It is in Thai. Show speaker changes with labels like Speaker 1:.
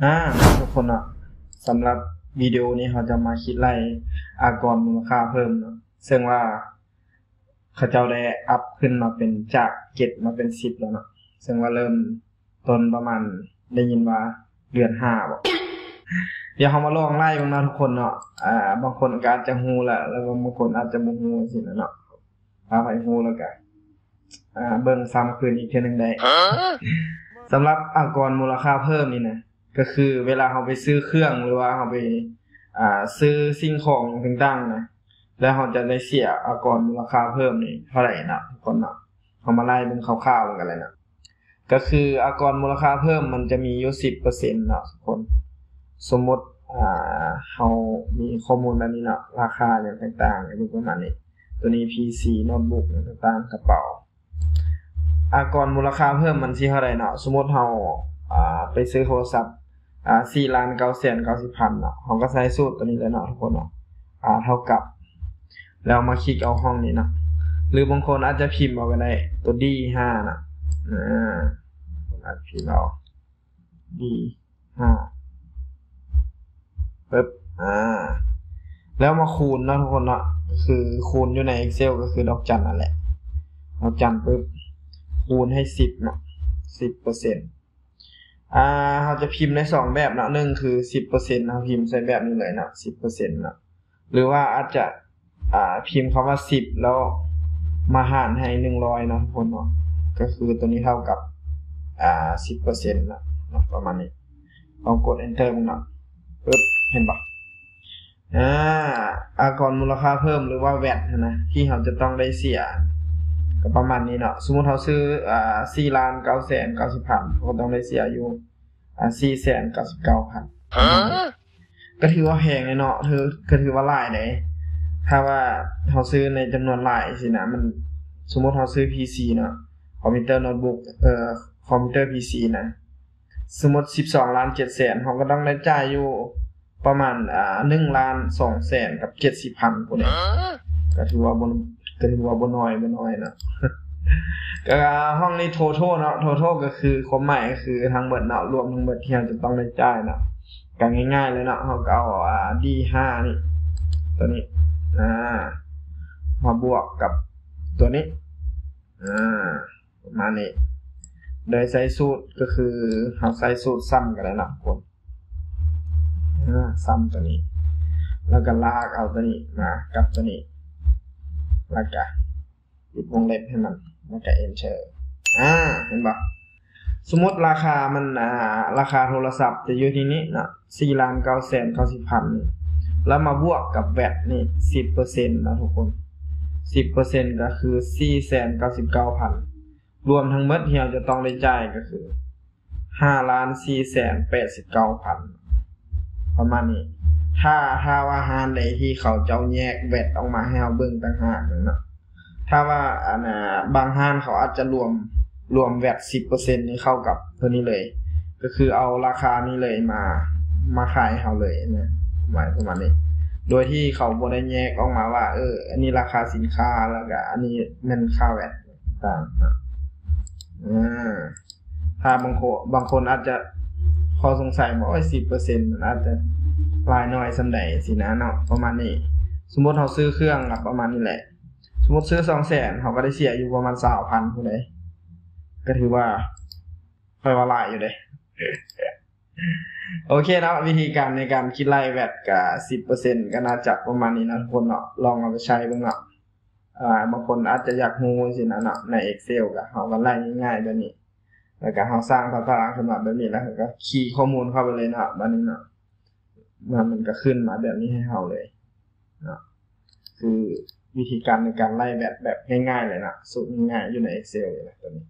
Speaker 1: อ่าทุกคนเนาะสำหรับวิดีโอนี้เขาจะมาคิดไล่อากรมูลค่าเพิ่มเนาะซึ่งว่าเขาเจ้าได้อัพขึ้นมาเป็นจากเจ็ดมาเป็นสิบแล้วเนาะซึ่งว่าเริ่มต้นประมาณได้ยินว่าเดือนห้าบอกเดี๋ยวเขามาลองไล่บ้างนะทุกคนเนาะอ่า บางคนก็อาจจะฮู้แหละแล้วก็บางคนอาจจะบ่ฮู้สินะเนาะพาไปฮู้แล้วก็อ่าเบิ่งซ้ำคืนอีกเทื่อหนึงได้สำหรับอากรมูลค่าเพิ่มนี่นะ ก็คือเวลาเราไปซื้อเครื่องหรือว่าเราไป อ่า ซื้อสิ่งของต่างๆนะแล้วเราจะได้เสียอากรมูลค่าเพิ่มนี่เท่าไหร่นะทุกคนเนาะเรามาไล่เป็นคร่าวๆกันเลยนะก็คืออากรมูลค่าเพิ่มมันจะมีอยู่สิบเปอร์เซ็นต์เนาะทุกคน สมมติอ่าเรามีข้อมูลแบบนี้เนาะราคาอย่างต่างๆอยู่ประมาณนี้ตัวนี้ PC โน้ตบุ๊กต่างๆกระเป๋า อากรมูลค่าเพิ่มมันสิเท่าไหร่เนาะสมมติเราอ่าไปซื้อโทรศัพท์ อ่า4ล้าน9แสน90พันเนาะเราก็ใช้สูตรตัวนี้เลยเนาะทุกคนเนาะอ่าเท่ากับ แล้วมาคลิกเอาห้องนี้เนาะหรือบางคนอาจจะพิมพ์เอาก็ได้ตัว D5 นะอ่าอาจพิมพ์เอา D5 ปึ๊บอ่า แล้วมาคูณเนาะทุกคนเนาะคือคูณอยู่ใน Excel ก็คือดอกจันนั่นแหละดอกจันปึ๊บคูณให้สิบเนาะสิบเปอร์เซ็นต์ อ่าเราจะพิมพ์ในสองแบบนะหนึ่งคือสิบเปอร์เซ็นต์เราพิมพ์ใส่แบบนี้เลยนะสิบเปอร์เซ็นต์นะหรือว่าอาจจะอ่าพิมพ์คำว่าสิบแล้วมาหารให้หนึ่งร้อยนะทุกคนเนาะก็คือตัวนี้เท่ากับอ่าสิบเปอร์เซ็นต์นะนะประมาณนี้ลองกด enter มึงเนะปึ๊บเห็นปะอ่าอากรมูลค่าเพิ่มหรือว่าแวดนะที่เราจะต้องได้เสีย ก็ประมาณนี้เนาะสมมุติเขาซื้ออ่า4ล้าน9แสน90พันเขาก็ต้องได้เสียอยู่อ่า4แสน99พันก็ถือว่าแพงเลยเนาะถือก็ถือว่าหลายเลยถ้าว่าเขาซื้อในจำนวนหลายสินะมันสมมุติเขาซื้อ PC เนาะคอมพิวเตอร์โน้ตบุ๊กเอ่อคอมพิวเตอร์ PC นะสมมุติ12ล้าน7แสนเขาก็ต้องได้จ่ายอยู่ประมาณอ่า1ล้าน2แสนกับ70พันพุ่นเองก็ถือว่าบน ก็ถือว่าบนน้อยบนน้อยเนาะก็ห้องนี้โทโทเนาะโทโทก็คือความหมายก็คือทั้งหมดเนาะรวมทั้งหมดที่เราจะต้องได้จ่ายเนาะก็ง่ายๆเลยเนาะเราก็เอาอ่า D5 นี่ ตัวนี้อ่ามาบวกกับตัวนี้อ่าประมาณนี้โดยใช้สูตรก็คือเราใช้สูตรซ้ำกันเลยเนาะคนอ่าซ้ำตัวนี้ แล้วก็ลากเอาตัวนี้มากับตัวนี้ แล้วก็ปิดวงเล็บให้มันแล้วก็ enter อ่าเห็นปะสมมติราคามันอ่าราคาโทรศัพท์จะอยู่ที่นี้นะสี่ล้านเก้าแสนเก้าสิบพันนี่แล้วมาบวกกับแวดนี่สิบเปอร์เซ็นต์นะทุกคนสิบเปอร์เซ็นต์ก็คือสี่แสนเก้าสิบเก้าพันรวมทั้งหมดที่เราจะต้องได้จ่ายก็คือห้าล้านสี่แสนแปดสิบเก้าพันประมาณนี้ ถ้าถ้าว่าห้านใดที่เขาเจ้าแยกแวดออกมาให้เราเบิ่งต่างหากเนาะถ้าว่าอันน่ะบางห้านเขาอาจจะรวมรวมแวดสิบเปอร์เซ็นต์นี้เข้ากับตัวนี้เลย ก็คือเอาราคานี้เลยมา มาขายเขาเลยนะหมายประมาณนี้ โดยที่เขาบ่ได้แยกออกมาว่า เออ อันนี้ราคาสินค้าแล้วก็อันนี้มันค่าแวดต่างนะอ่าถ้าบางคนบางคนอาจจะพอสงสัยว่าโอ้ยสิบเปอร์เซ็นต์อาจจะ ลายน้อยสำใดสินะเนาะประมาณนี้ สมมติเขาซื้อเครื่องอะประมาณนี้แหละ สมมติซื้อสองแสนเขาก็ได้เสียอยู่ประมาณสามพันผู้ใดก็ถือว่าค่อยว่าลายอยู่เลยโอเคเนาะวิธีการในการคิดไล่แวดกับสิบเปอร์เซ็นก็น่าจะประมาณนี้นะทุกคนเนาะลองเอาไปใช้บ้างเนาะอ่าบางคนอาจจะอยากงูสินะเนาะใน Excel ก็เขาก็ไล่ง่ายๆแบบนี้ แล้วก็เขาสร้างตารางขึ้นมาแบบนี้แล้วก็คีย์ข้อมูลเข้าไปเลยเนาะแบบนี้เนาะ มันมันก็ขึ้นมาแบบนี้ให้เราเลยนะคือวิธีการในการไล่แบบแบบง่ายๆเลยนะสูตรง่ายๆอยู่ใน Excel เลยนะตัวนี้